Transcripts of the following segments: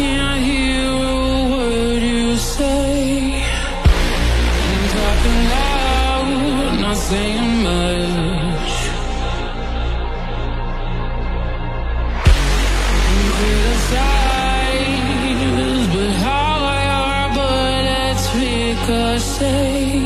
can't hear a word you say? I'm talking loud, not saying much. Criticize, but how bullets ricochet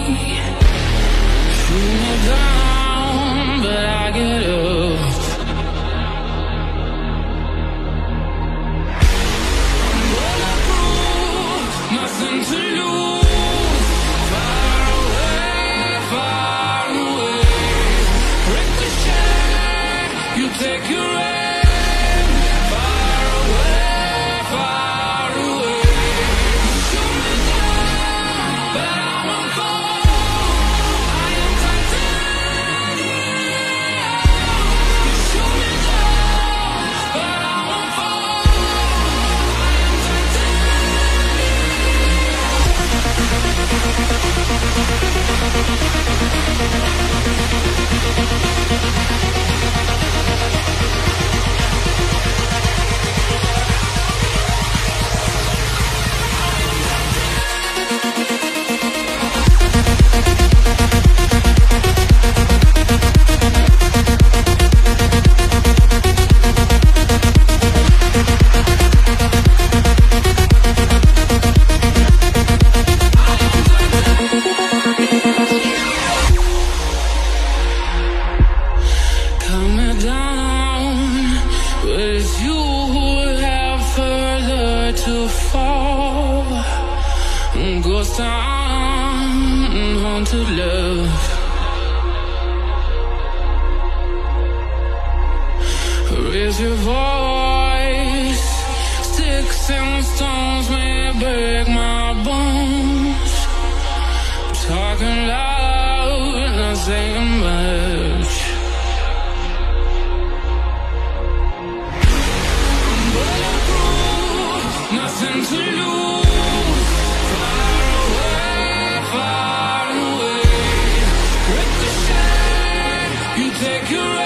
take your ride. to fall Ghost town, haunted love. Raise your voice. Sticks and stones may break my bones. Talking loud and I say could